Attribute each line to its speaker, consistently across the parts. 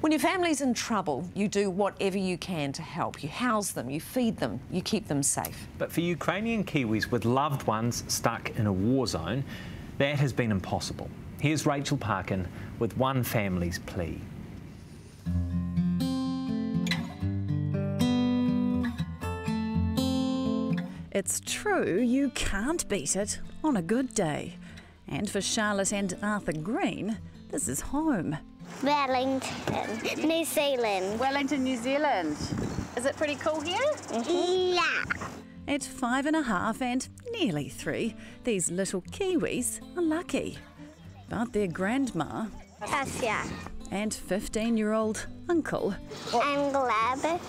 Speaker 1: When your family's in trouble, you do whatever you can to help. You house them, you feed them, you keep them safe.
Speaker 2: But for Ukrainian Kiwis with loved ones stuck in a war zone, that has been impossible. Here's Rachel Parkin with one family's plea.
Speaker 3: It's true, you can't beat it on a good day. And for Charlotte and Arthur Green, this is home.
Speaker 4: Wellington, New Zealand.
Speaker 5: Wellington, New Zealand. Is it pretty cool here? Mm-hmm.
Speaker 4: Yeah.
Speaker 3: At five and a half and nearly three, these little Kiwis are lucky. But their grandma
Speaker 4: Kasia.
Speaker 3: and 15 year old uncle,
Speaker 4: I'm glad.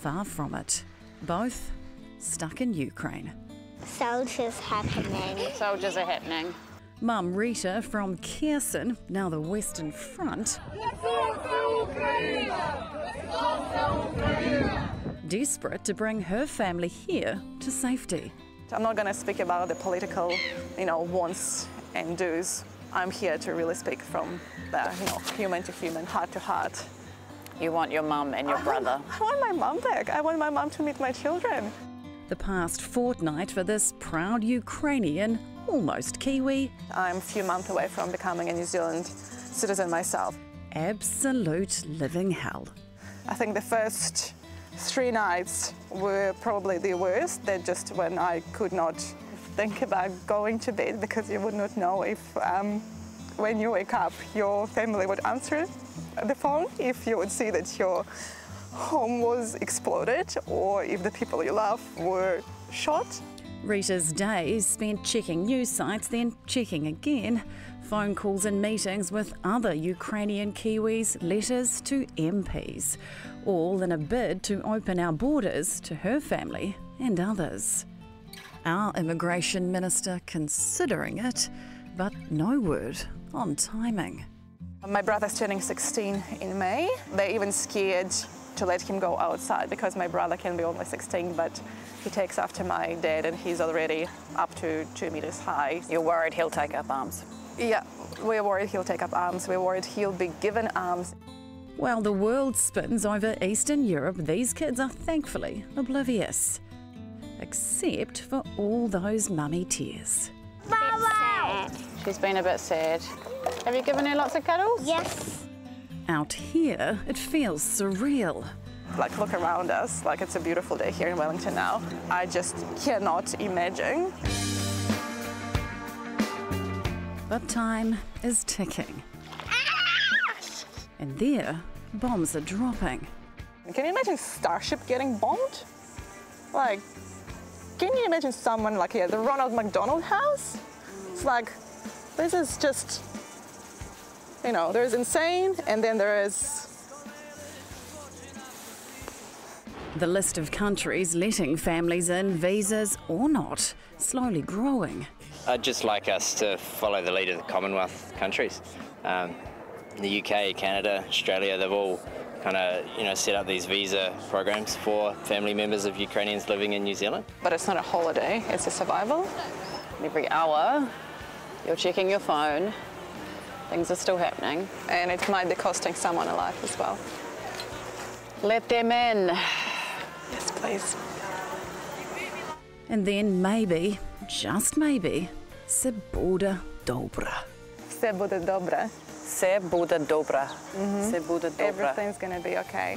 Speaker 3: far from it. Both stuck in Ukraine.
Speaker 4: Soldiers happening.
Speaker 5: Soldiers are happening.
Speaker 3: Mum Rita from Kherson, now the Western Front, desperate to bring her family here to safety.
Speaker 6: I'm not going to speak about the political, you know, wants and do's. I'm here to really speak from the, you know, human to human, heart to heart.
Speaker 5: You want your mum and your brother.
Speaker 6: I want my mum back. I want my mum to meet my children.
Speaker 3: The past fortnight for this proud Ukrainian, almost Kiwi,
Speaker 6: I'm a few months away from becoming a New Zealand citizen myself.
Speaker 3: absolute living hell.
Speaker 6: I think the first three nights were probably the worst. They're just when I could not think about going to bed because you would not know if um, when you wake up your family would answer the phone, if you would see that your home was exploded or if the people you love were shot.
Speaker 3: Rita's day is spent checking news sites, then checking again. Phone calls and meetings with other Ukrainian Kiwis, letters to MPs, all in a bid to open our borders to her family and others. Our immigration minister considering it, but no word on timing.
Speaker 6: My brother's turning 16 in May. They're even scared to let him go outside because my brother can be only 16, but he takes after my dad and he's already up to two meters high.
Speaker 5: You're worried he'll take up arms.
Speaker 6: Yeah, we're worried he'll take up arms. We're worried he'll be given arms.
Speaker 3: While the world spins over Eastern Europe, these kids are thankfully oblivious. Except for all those mummy tears.
Speaker 4: Bye
Speaker 5: She's been a bit sad. Have you given her lots of cuddles?
Speaker 4: Yes.
Speaker 3: Out here, it feels surreal.
Speaker 6: Like, look around us, like it's a beautiful day here in Wellington now. I just cannot imagine.
Speaker 3: But time is ticking. And there, bombs are dropping.
Speaker 6: Can you imagine Starship getting bombed? Like, can you imagine someone like here, the Ronald McDonald House? It's like, this is just, you know, there's insane, and then there is
Speaker 3: The list of countries letting families in, visas or not, slowly growing.
Speaker 7: I'd just like us to follow the lead of the Commonwealth countries. Um, the UK, Canada, Australia, they've all kind of you know set up these visa programs for family members of Ukrainians living in New Zealand.
Speaker 6: but it's not a holiday, it's a survival.
Speaker 5: Every hour, you're checking your phone. Things are still happening.
Speaker 6: And it might be costing someone a life as well.
Speaker 5: Let them in.
Speaker 6: Yes, please.
Speaker 3: And then maybe, just maybe, se bude dobra.
Speaker 6: Se bude dobra.
Speaker 5: Se bude dobra. Mm -hmm. Se bude dobra.
Speaker 6: Everything's gonna be okay.